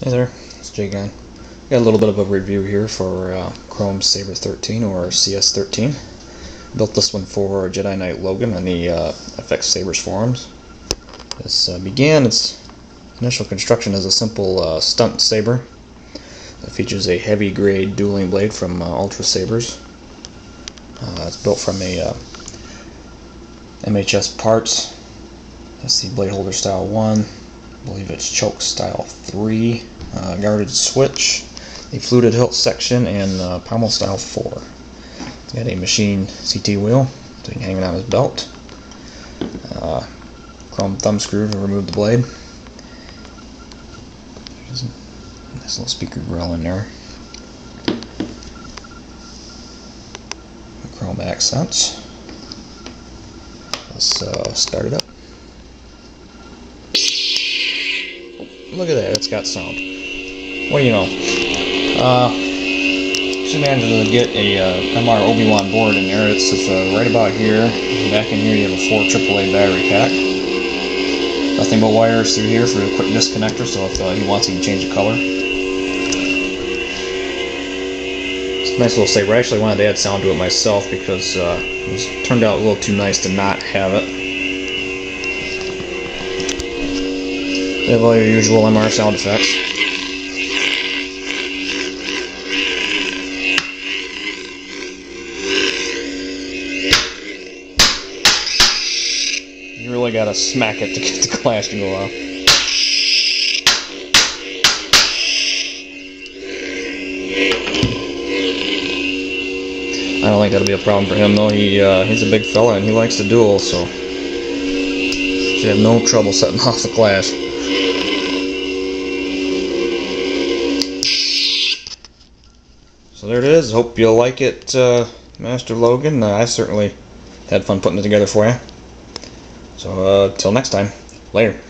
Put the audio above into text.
Hey there, it's Jay-gon. Got a little bit of a review here for uh, Chrome Saber 13 or CS13. Built this one for Jedi Knight Logan on the uh, FX Sabers forums. This uh, began its initial construction as a simple uh, stunt saber that features a heavy grade dueling blade from uh, Ultra Sabers. Uh, it's built from a MHS parts. That's the blade holder style 1 I believe it's choke style 3, uh, guarded switch, the fluted hilt section, and uh, pommel style 4. He's got a machine CT wheel so you can hang it on his belt, uh, chrome thumb screw to remove the blade. There's a nice little speaker grill in there. Chrome accents. Let's uh, start it up. Look at that, it's got sound. Do you know? Uh, she managed to get a uh, MR Obi-Wan board in there. It's, uh, right about here. Back in here you have a 4 AAA battery pack. Nothing but wires through here for a quick disconnector, so if uh, he wants he can change the color. It's a nice little saber. I actually wanted to add sound to it myself because uh, it turned out a little too nice to not have it. They have all your usual MR sound effects. You really gotta smack it to get the clash to go off. I don't think that'll be a problem for him though. He uh, he's a big fella and he likes to duel, so should have no trouble setting off the clash. There it is. Hope you like it, uh, Master Logan. Uh, I certainly had fun putting it together for you. So, uh, till next time. Later.